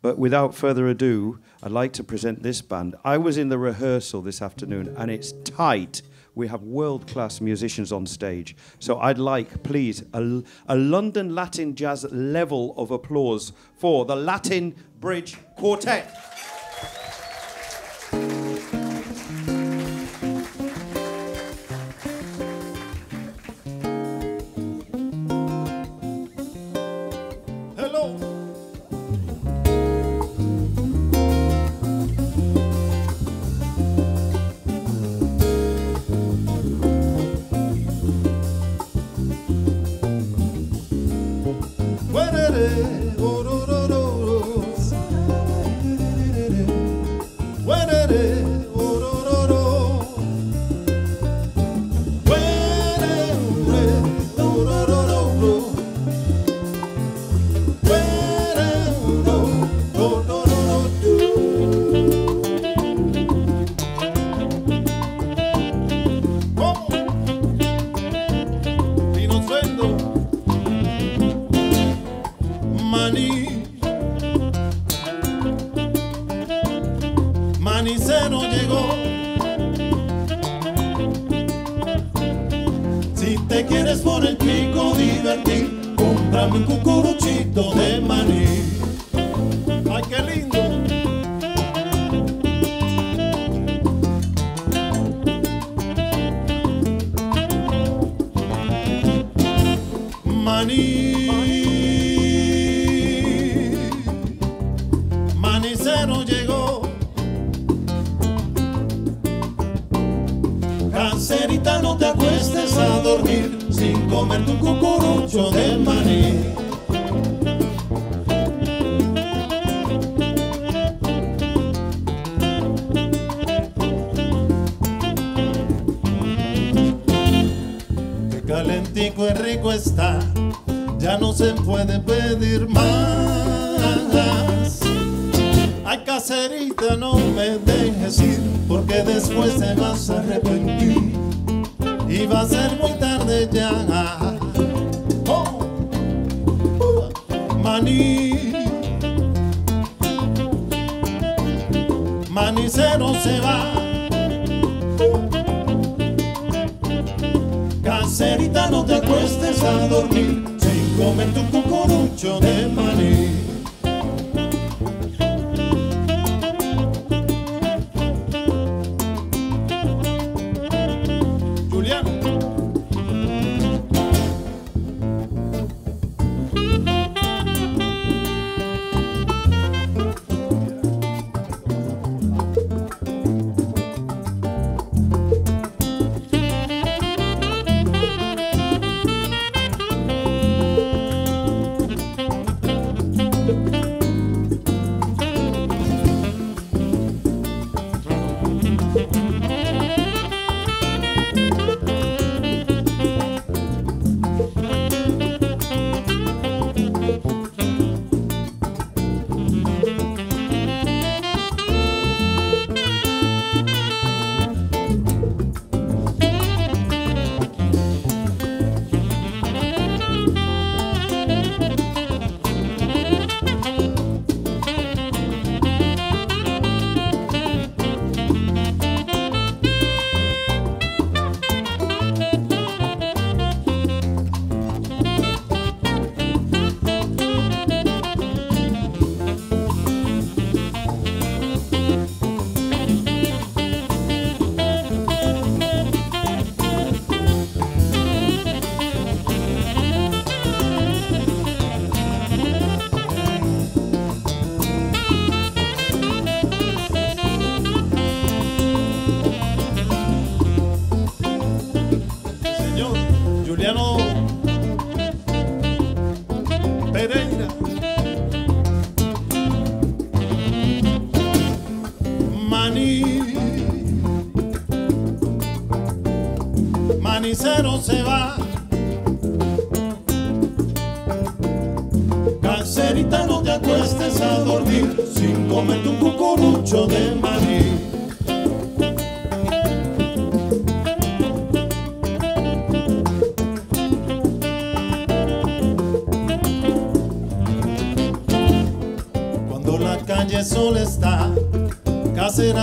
But without further ado, I'd like to present this band. I was in the rehearsal this afternoon, and it's tight. We have world class musicians on stage. So I'd like, please, a, a London Latin jazz level of applause for the Latin Bridge Quartet. Manicero llegó. Si te quieres por el pico divertir, cómprame un cucuruchito de maní. Maní, manicero se va. Caserita, no te acuestes a dormir sin comer tu cucurucho de maní.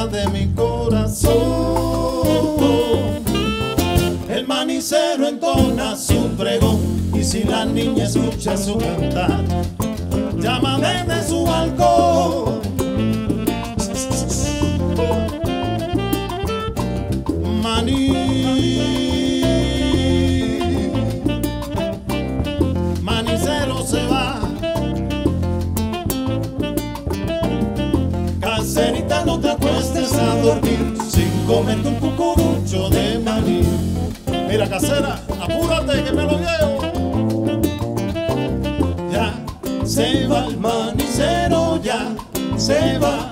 De mi corazón. El manicero entona su pregón y si la niña escucha su cantar, llama desde su balcón. A dormir sin comer tu cucurucho de maní. Mira, casera, apúrate que me lo llevo. Ya se va el manicero, ya se va.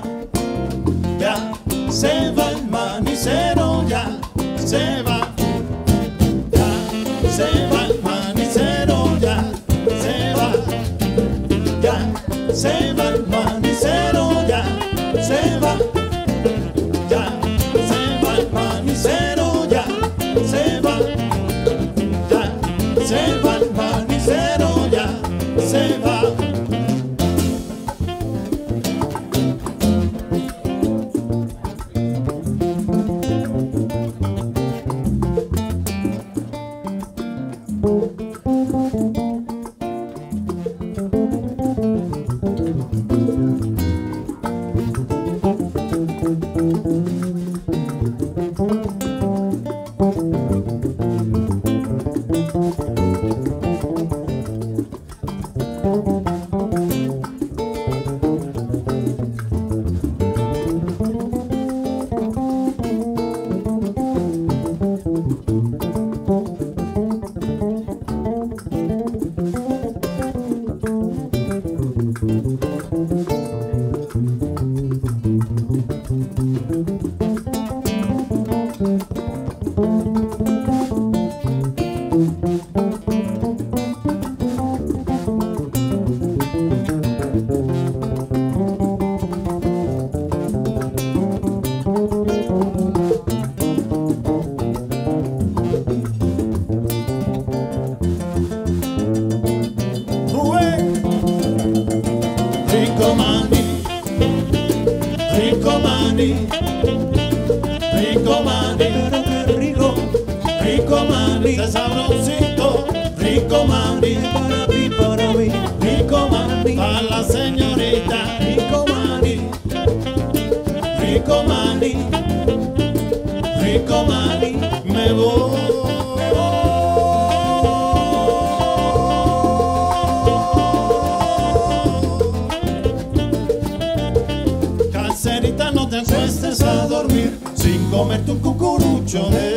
Se rico maní, rico maní, me voy. Caserita, no te acuestes a dormir sin comer tu cucurucho de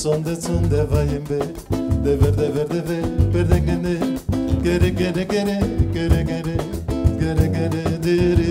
sonde sonde vayim be. Dever dever dever berdengene Gere gere gere gere gere Gere gere diri.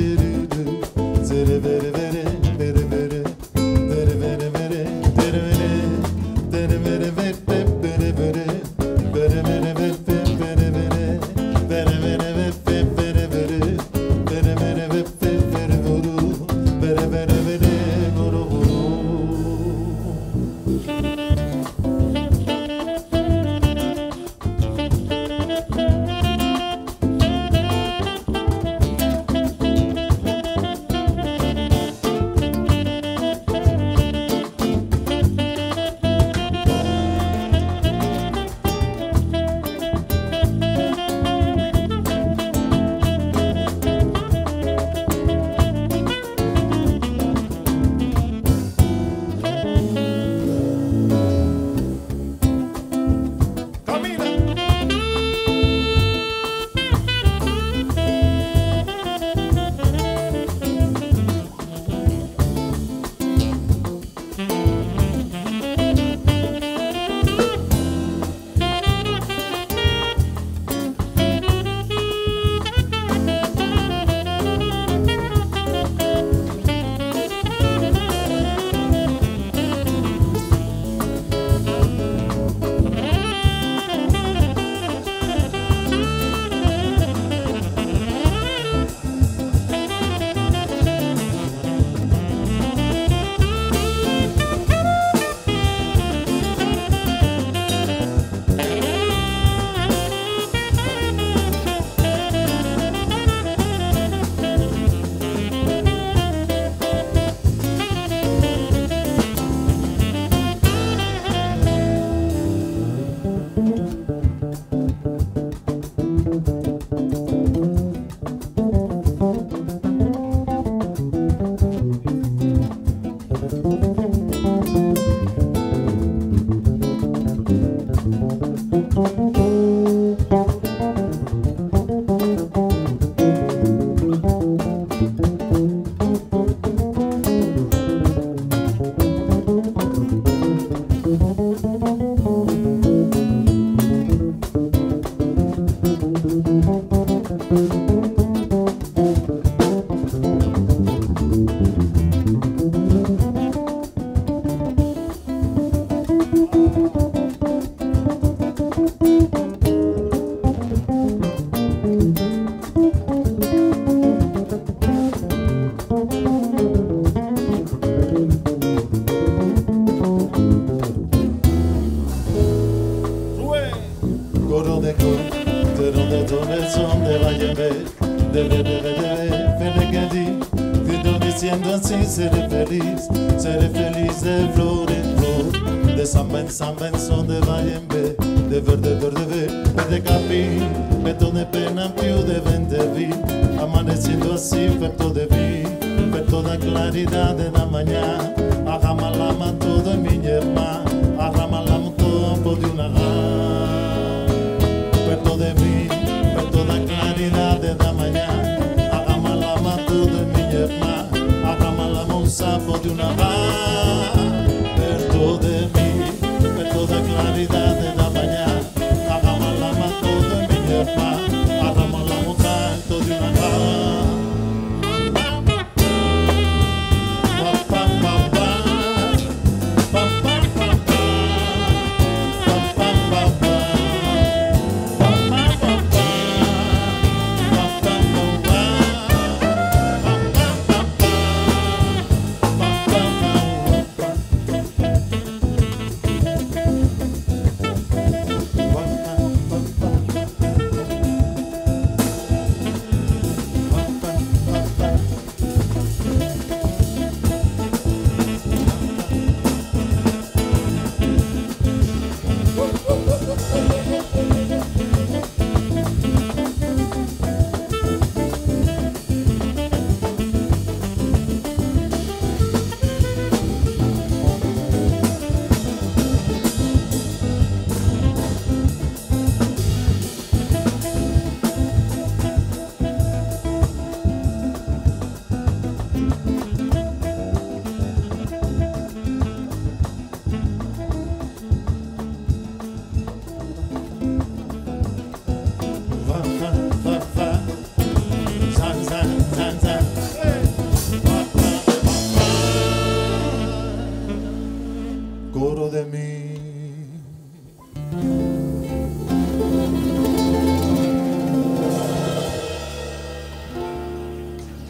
something.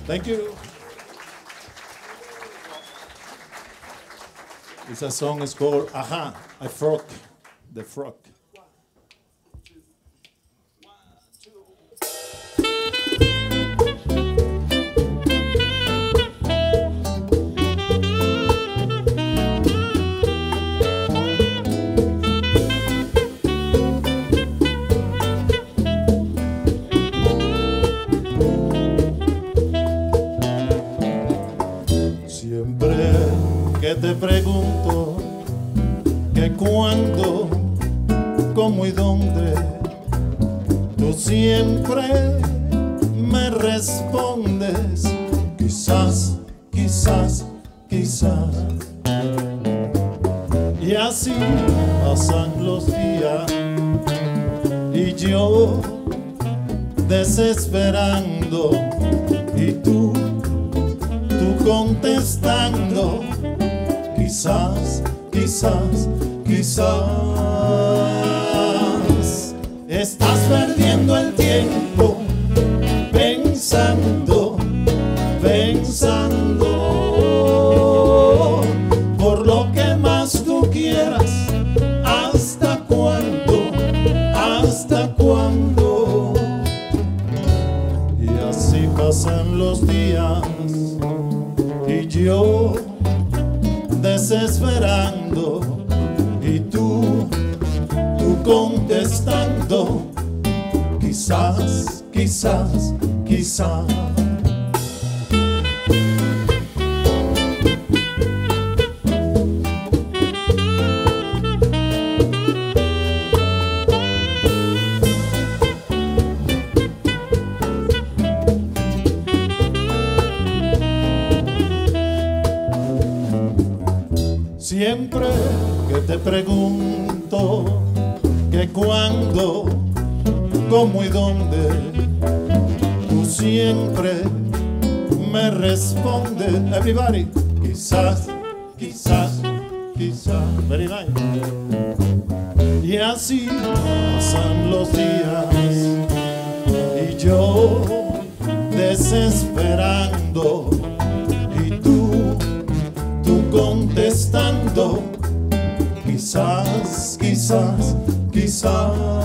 Thank you. This song is called Aha, I Frog, the Frog. desesperando y tú, tú contestando, quizás, quizás, quizás. Esperando y tú, tú contestando, quizás, quizás, quizás.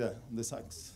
the, the sax.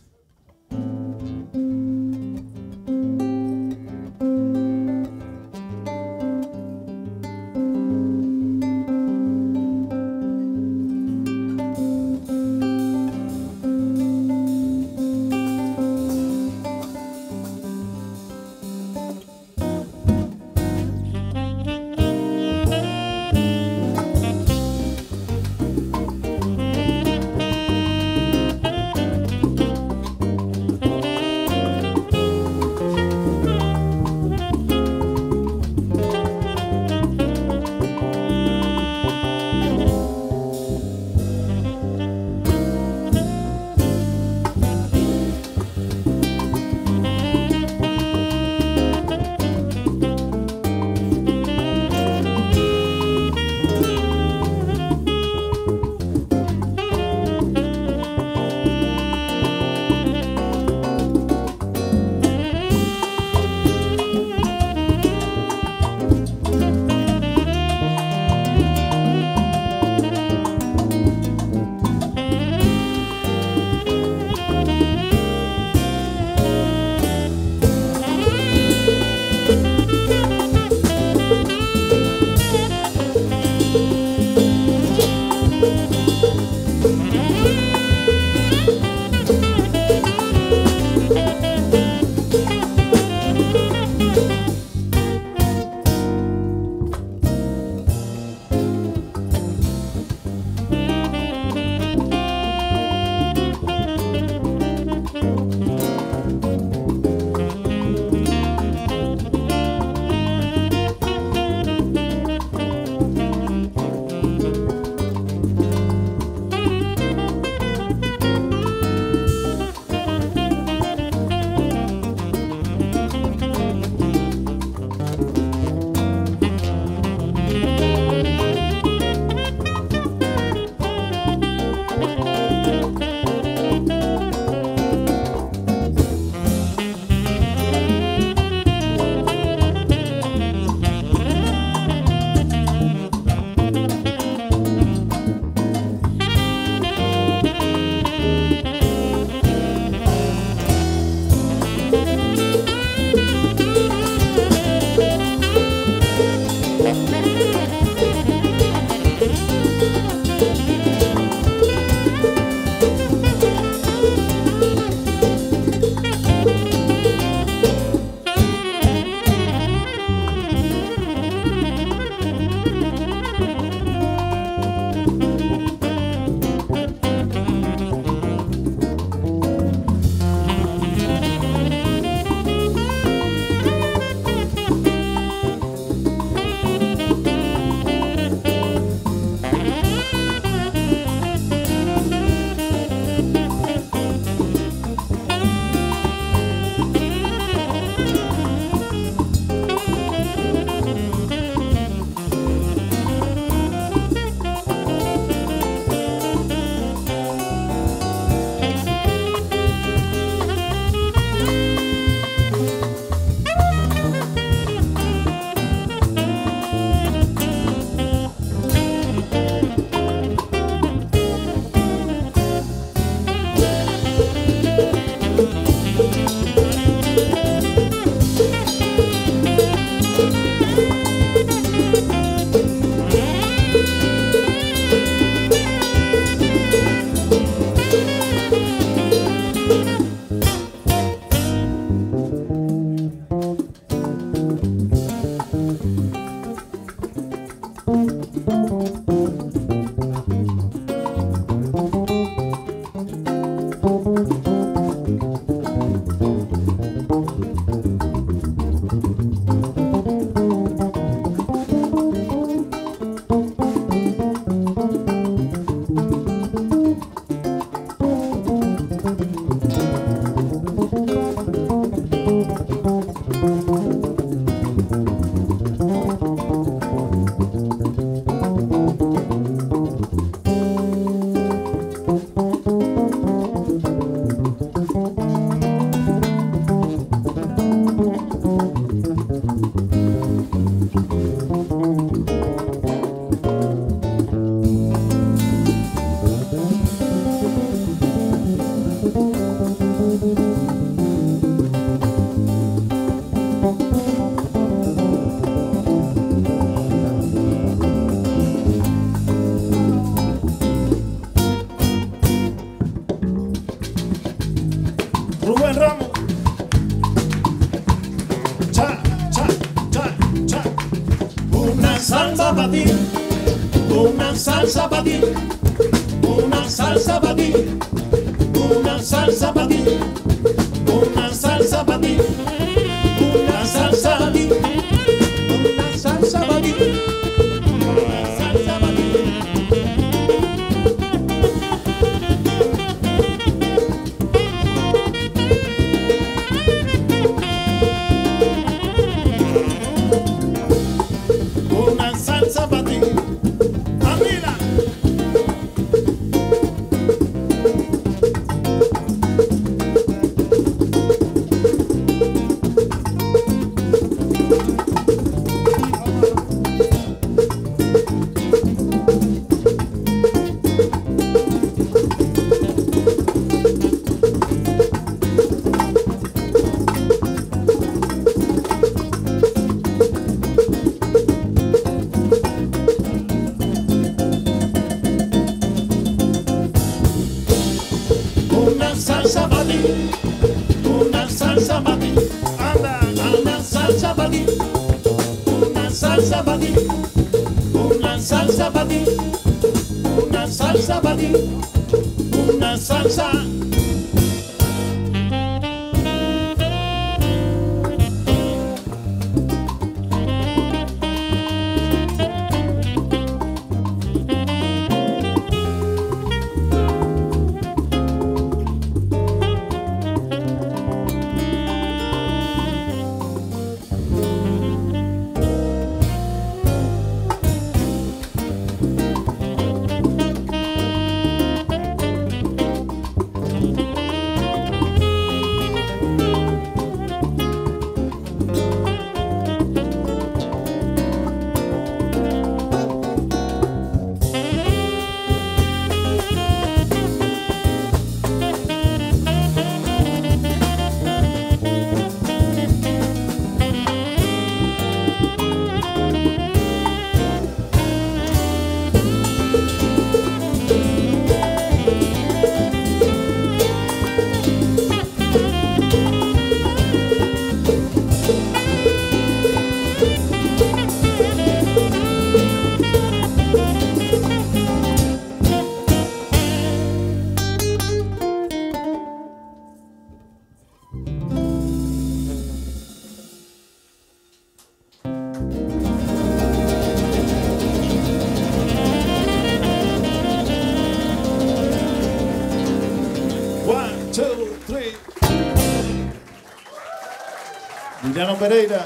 Pereira,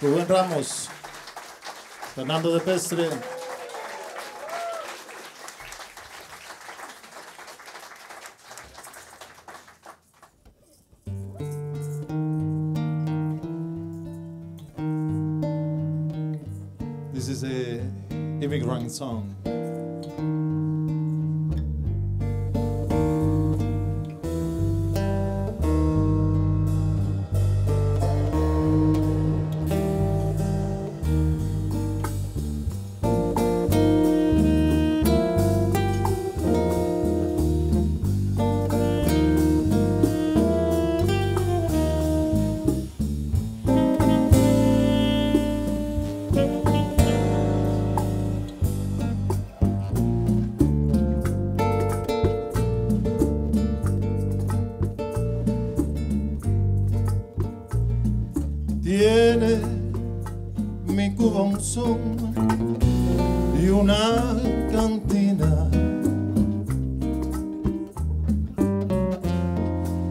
Rubén Ramos, Fernando de Pestre. This is a immigrant song. Tiene mi Cuba un y una cantina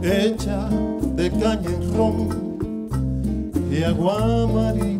hecha de caña ron y agua amarilla.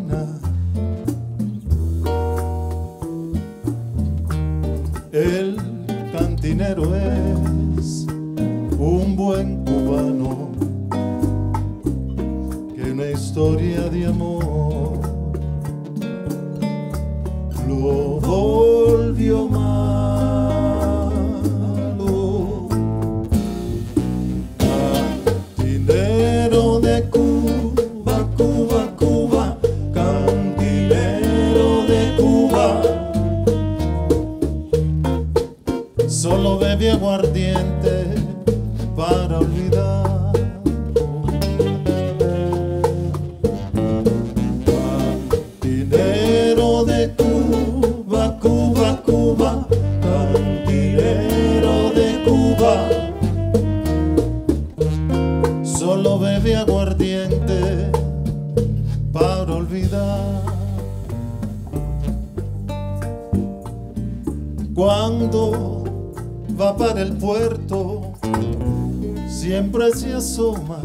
aguardiente para olvidar. Cuando va para el puerto, siempre se asoma.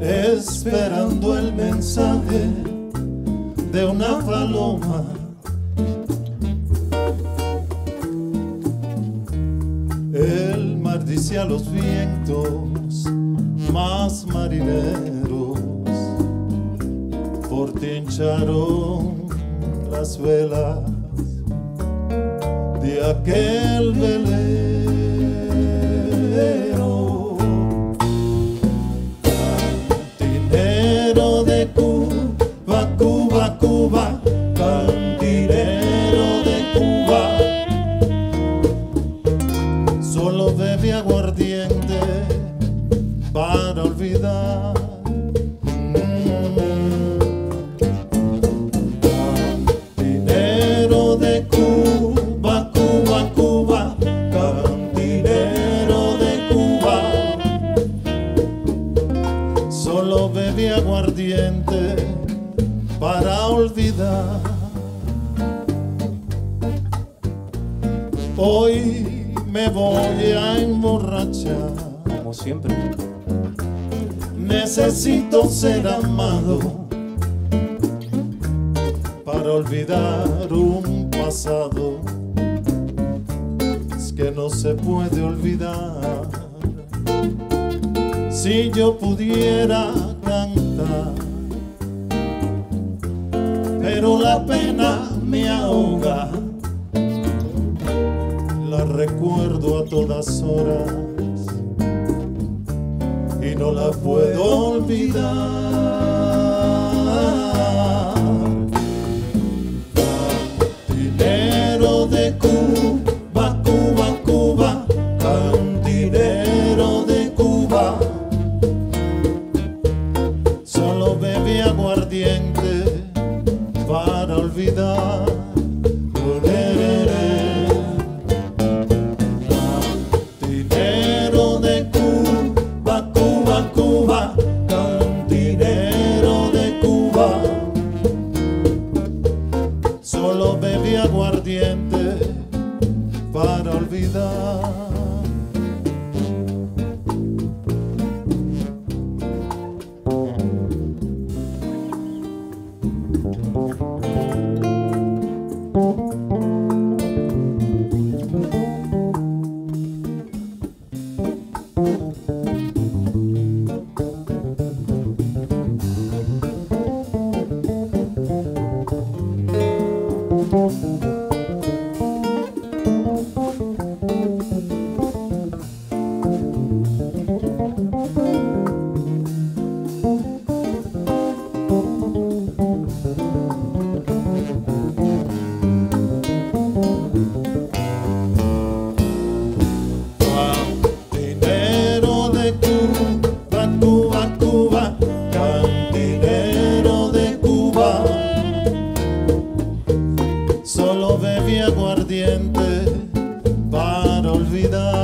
Esperando el mensaje de una paloma. Mar dice a los vientos más marineros, por ti hincharon las velas de aquel velero. Bebe aguardiente para olvidar. Hoy me voy a emborrachar. Como siempre. Necesito ser amado para olvidar un pasado. Es que no se puede olvidar. Si yo pudiera la pena me ahoga. La recuerdo a todas horas y no la puedo olvidar. Para olvidar.